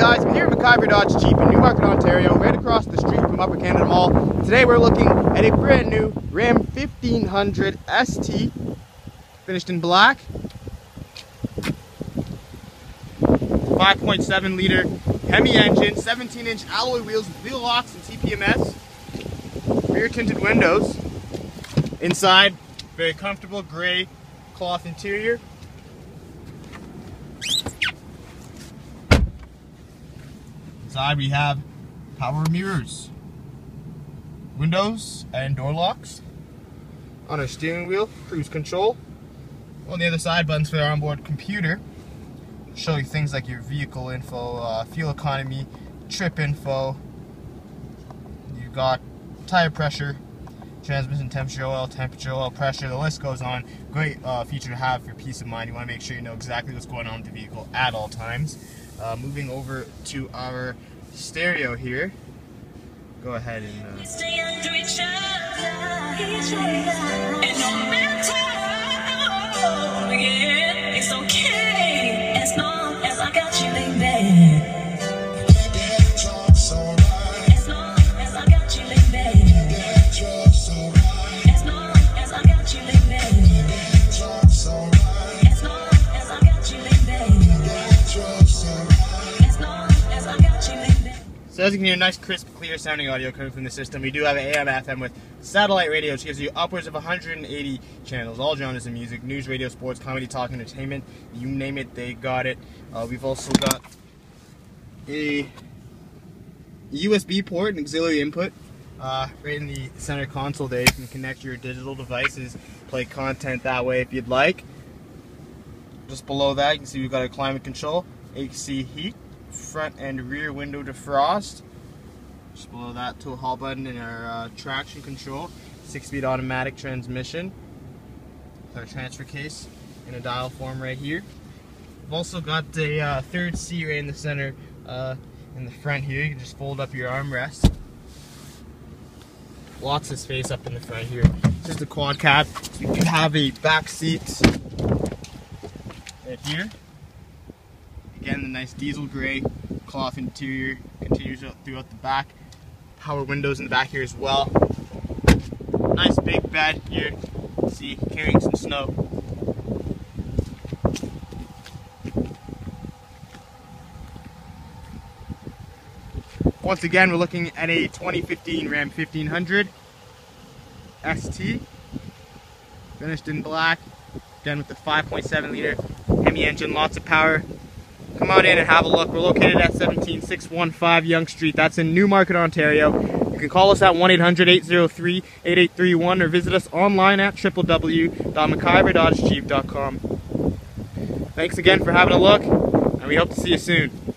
guys, I'm here at MacIver Dodge Jeep in Newmarket, Ontario, right across the street from Upper Canada Mall. Today we're looking at a brand new Ram 1500 ST, finished in black. 5.7 liter Hemi engine, 17 inch alloy wheels with wheel locks and TPMS. Rear tinted windows. Inside, very comfortable gray cloth interior. Inside we have power mirrors, windows and door locks. On our steering wheel, cruise control. On the other side, buttons for our onboard computer. Show you things like your vehicle info, uh, fuel economy, trip info. You've got tire pressure, transmission temperature, oil temperature, oil pressure, the list goes on. Great uh, feature to have for peace of mind. You want to make sure you know exactly what's going on with the vehicle at all times. Uh, moving over to our stereo here. Go ahead and. Uh, So as you can hear, nice, crisp, clear sounding audio coming from the system. We do have an AM FM with satellite radio, which gives you upwards of 180 channels, all genres of music, news, radio, sports, comedy, talk, entertainment, you name it, they got it. Uh, we've also got a USB port and auxiliary input uh, right in the center console there. You can connect your digital devices, play content that way if you'd like. Just below that, you can see we've got a climate control, AC heat, front and rear window defrost. Just below that, tow haul button and our uh, traction control. Six-speed automatic transmission. With our transfer case in a dial form right here. We've also got the uh, third seat right in the center uh, in the front here. You can just fold up your armrest. Lots of space up in the front here. Just a quad cab. You can have a back seat right here. Again, the nice diesel gray cloth interior continues throughout the back. Power windows in the back here as well. Nice big bed here. See, carrying some snow. Once again, we're looking at a 2015 Ram 1500 ST. Finished in black. Done with the 5.7 liter Hemi engine, lots of power, come on in and have a look. We're located at 17615 Yonge Street. That's in Newmarket, Ontario. You can call us at 1-800-803-8831 or visit us online at www.maciverdodgejeep.com. Thanks again for having a look, and we hope to see you soon.